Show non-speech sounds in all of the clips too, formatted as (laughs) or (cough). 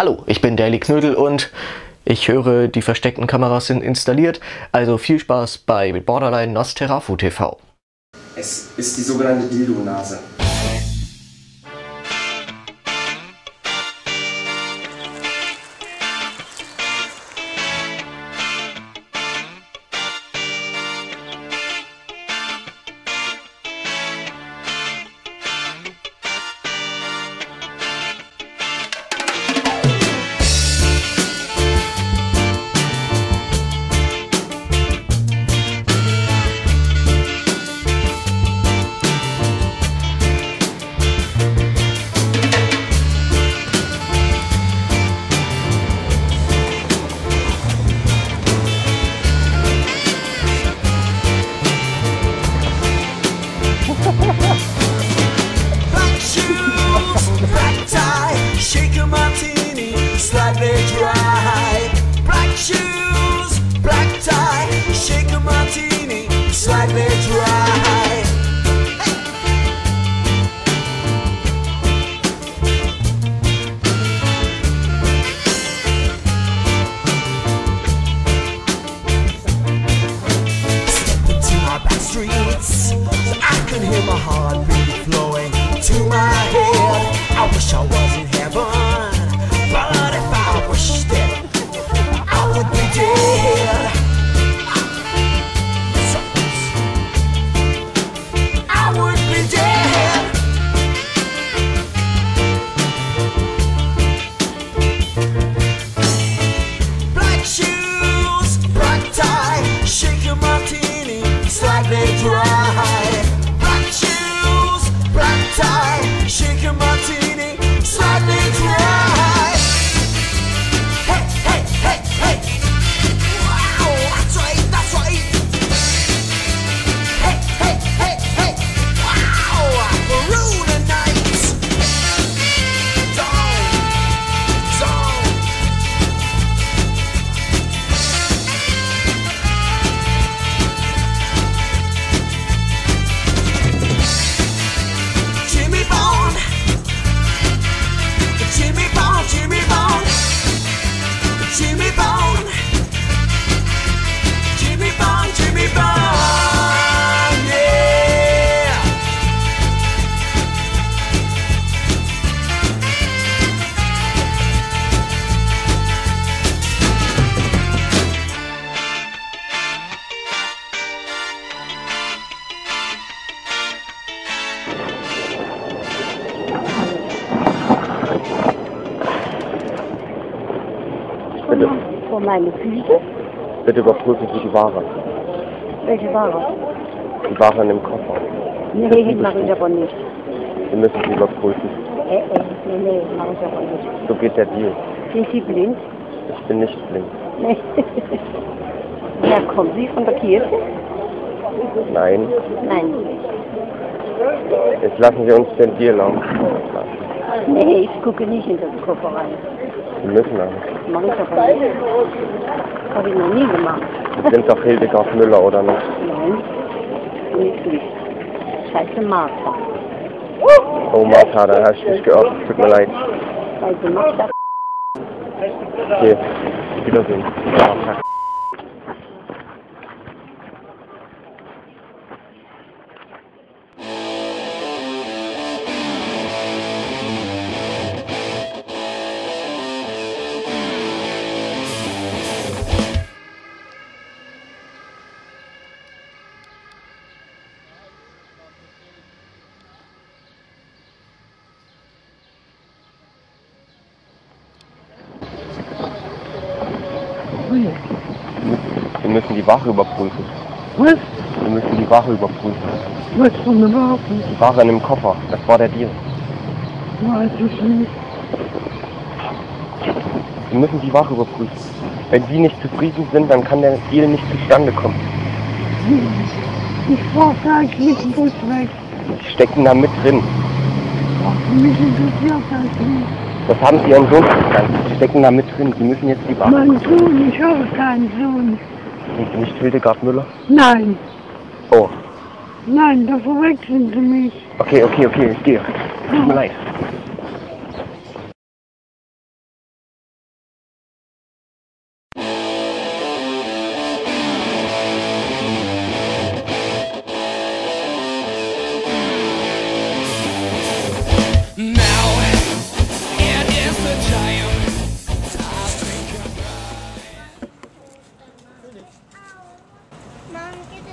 Hallo, ich bin Daily Knödel und ich höre, die versteckten Kameras sind installiert. Also viel Spaß bei Borderline Nosterafu TV. Es ist die sogenannte Dildo-Nase. patriarch. Vor meine Füße? bitte überprüfen Sie die Ware. Welche Ware? Die Ware in dem Koffer. Nee, mache ich aber nicht. Sie müssen sie überprüfen. Äh, äh, nee, nee, mache ich aber nicht. So geht der Deal. Sind Sie blind? Ich bin nicht blind. Nee. (laughs) ja, kommen Sie von der Kirche? Nein. Nein. Jetzt lassen Sie uns den Deal aus. Nee, ich gucke nicht in den Koffer rein. Sie müssen aber. Mache ich aber nicht. Habe ich noch nie gemacht. Sie sind doch Hildegard Müller, oder nicht? Nein, nicht nicht. Scheiße Martha. Oh Martha, da hast du dich geirrt. Tut mir leid. Scheiße Martha. Okay. Wiedersehen. Martha. Sie müssen die Ware überprüfen. Was? Sie müssen die Ware überprüfen. Was für eine Waffe? Die Ware in dem Koffer. Das war der Deal. Weiß ich nicht. Sie müssen die Ware überprüfen. Wenn Sie nicht zufrieden sind, dann kann der Deal nicht zustande kommen. Ich fahr gleich mit dem Bus weg. Sie stecken da mit drin. Ach, mich interessiert das nicht. Das haben Sie Ihrem Sohn verstanden. Sie stecken da mit drin. Sie müssen jetzt die Ware. Mein Sohn, ich habe keinen Sohn. Sind Sie nicht Hildegard Müller? Nein, Oh, nein, da verwechseln Sie mich. okay, okay, okay, ich gehe. Tut mir leid.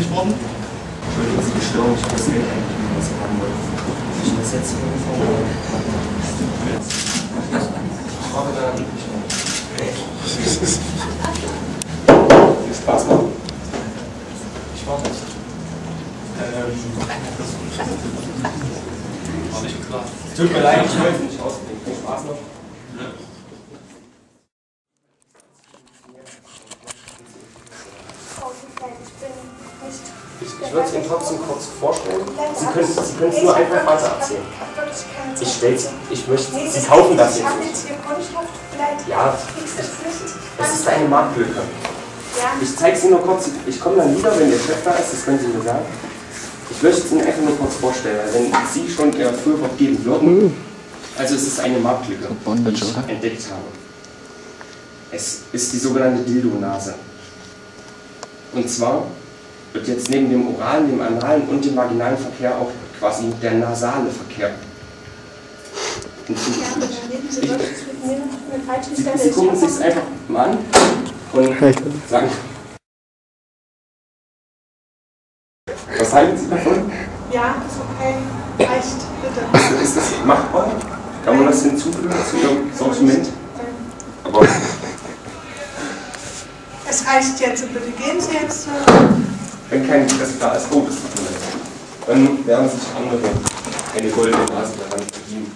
öffentlich worden? Entschuldigen Sie die Störung, ich habe das Geld eingegeben, was haben wollten. Soll ich irgendwie Ich warte dann nicht Viel Spaß machen. Ich warte nicht. Ähm. War nicht klar. Tut mir leid, ich wollte nicht ausgehen. Viel Spaß noch. Ich, würde es Ihnen trotzdem kurz vorstellen. Sie können, Sie können es nur einfach weiter erzählen. Ich stell's, ich möchte, Sie kaufen das jetzt nicht. Ja, es ist eine Marktlücke. Ich zeige es Ihnen nur kurz, ich komme dann wieder, wenn Ihr Chef da ist, das können Sie mir sagen. Ich möchte es Ihnen einfach nur kurz vorstellen, weil wenn Sie schon Ihr Füllwort geben würden, also es ist eine Marktlücke, die ich entdeckt habe. Es ist die sogenannte Dildo-Nase. Und zwar wird jetzt neben dem oralen, dem analen und dem vaginalen Verkehr auch quasi der nasale Verkehr hinzugefügt. Sie, Sie gucken sich es einfach mal an und sagen, was halten Sie davon? Ja, ist okay. Reicht, bitte. Ist, ist das machbar? Kann man das hinzufügen zu Ihrem Sortiment? Aber Es reicht jetzt, bitte gehen Sie jetzt. Wenn kein Interesse da ist, oh, das tut. Dann werden sich andere eine goldene Nase daran verdienen.